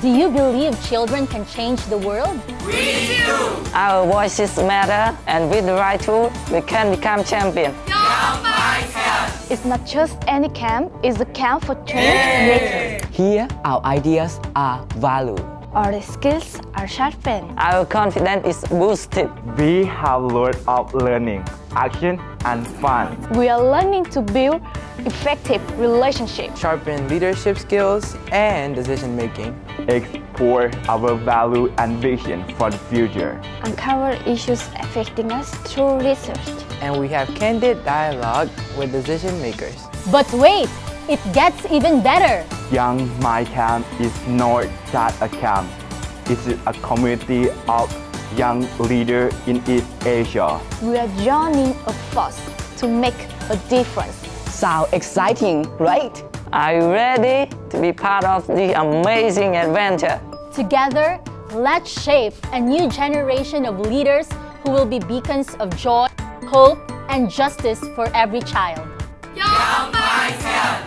Do you believe children can change the world? We do! Our voices matter, and with the right tool, we can become champion. It's not just any camp, it's a camp for change makers. Here, our ideas are valued. Our skills are sharpened. Our confidence is boosted. We have lots of learning, action, and fun. We are learning to build effective relationships. sharpen leadership skills and decision making. Explore our value and vision for the future. Uncover issues affecting us through research. And we have candid dialogue with decision makers. But wait, it gets even better. Young Minds CAMP is not just a camp. It's a community of young leaders in East Asia. We are joining a force to make a difference. Sound exciting, right? Are you ready to be part of the amazing adventure? Together, let's shape a new generation of leaders who will be beacons of joy, hope, and justice for every child. Young Minds CAMP